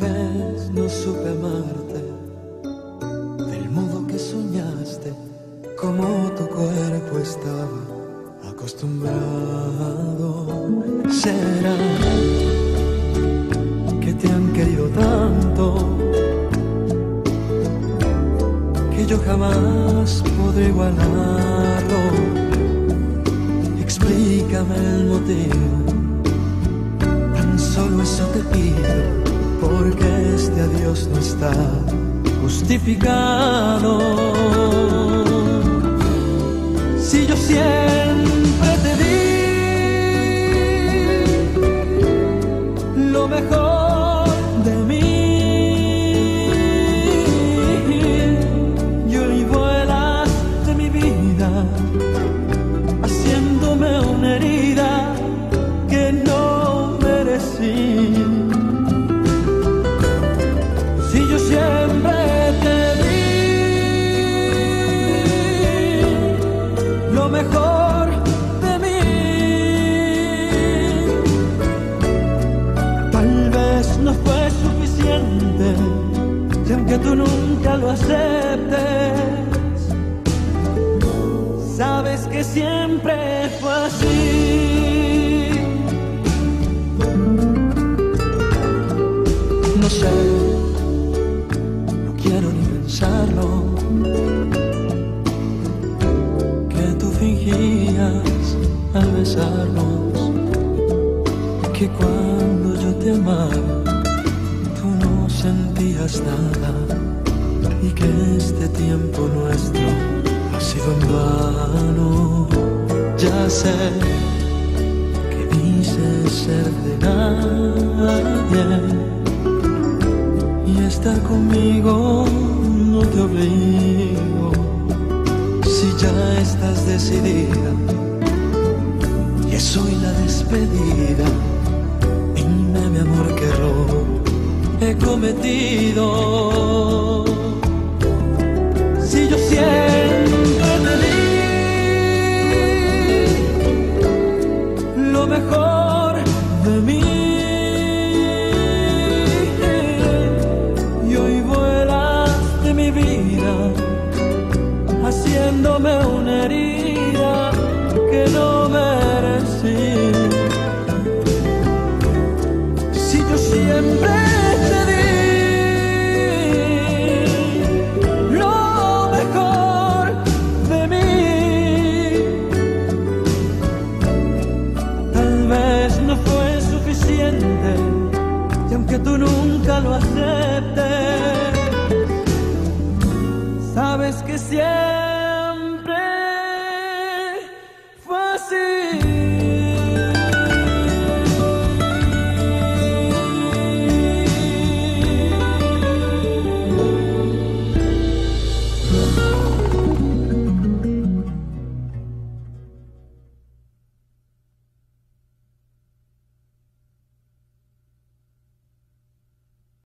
Vez no supe amarte del modo que soñaste, como tu cuerpo estaba acostumbrado. Será que te han querido tanto que yo jamás podré igualarlo. Este adiós no está justificado. Si yo siempre tú nunca lo aceptes, sabes que siempre fue así. No sé, no quiero ni pensarlo. Que tú fingías al besarnos que cuando yo te amaba sentías nada y que este tiempo nuestro ha sido en vano. Ya sé que dices ser de nadie y estar conmigo no te obligo. Si ya estás decidida y es hoy la despedida, dime mi amor que error he cometido. Nunca lo aceptes, sabes que siempre